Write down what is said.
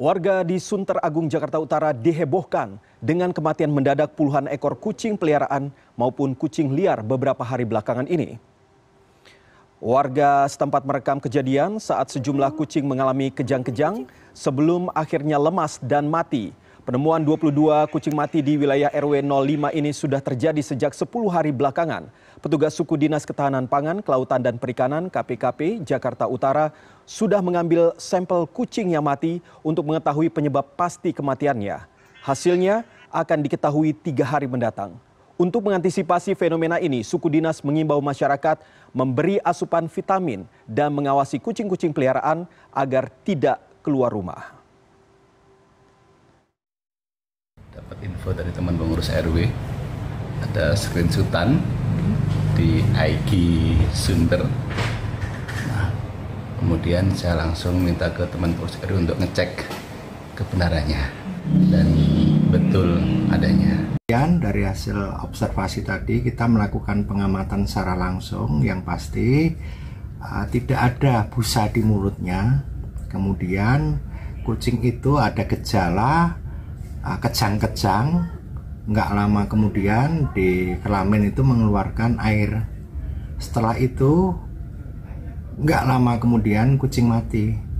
Warga di Sunter Agung, Jakarta Utara dihebohkan dengan kematian mendadak puluhan ekor kucing peliharaan maupun kucing liar beberapa hari belakangan ini. Warga setempat merekam kejadian saat sejumlah kucing mengalami kejang-kejang sebelum akhirnya lemas dan mati. Penemuan 22 kucing mati di wilayah RW 05 ini sudah terjadi sejak 10 hari belakangan. Petugas suku Dinas Ketahanan Pangan, Kelautan dan Perikanan KPKP Jakarta Utara sudah mengambil sampel kucing yang mati untuk mengetahui penyebab pasti kematiannya. Hasilnya akan diketahui tiga hari mendatang. Untuk mengantisipasi fenomena ini, suku dinas mengimbau masyarakat memberi asupan vitamin dan mengawasi kucing-kucing peliharaan agar tidak keluar rumah. Dapat info dari teman pengurus RW ada screenshotan di IG Sunter nah, kemudian saya langsung minta ke teman pengurus RW untuk ngecek kebenarannya dan betul adanya. Dan dari hasil observasi tadi kita melakukan pengamatan secara langsung. Yang pasti uh, tidak ada busa di mulutnya. Kemudian kucing itu ada gejala kejang-kejang nggak lama kemudian di kelamin itu mengeluarkan air. Setelah itu nggak lama kemudian kucing mati